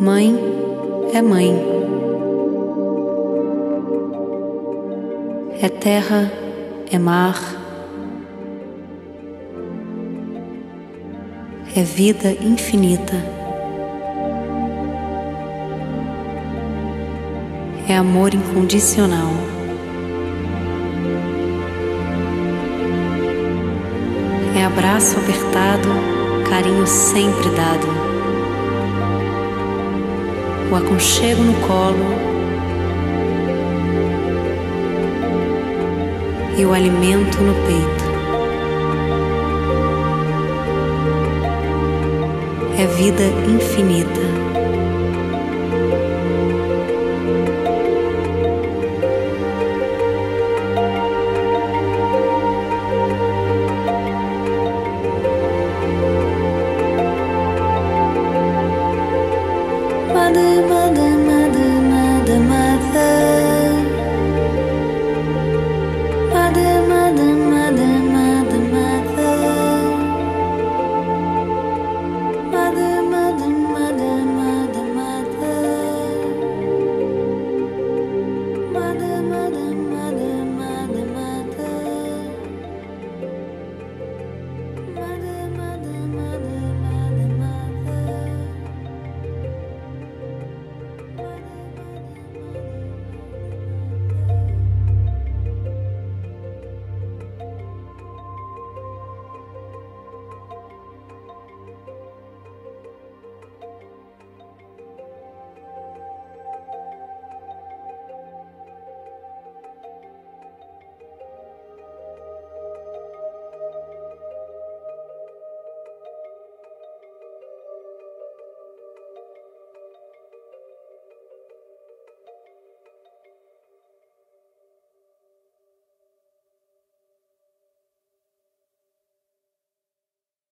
Mãe é mãe. É terra, é mar. É vida infinita. É amor incondicional. É abraço apertado, carinho sempre dado o aconchego no colo e o alimento no peito. É vida infinita. mother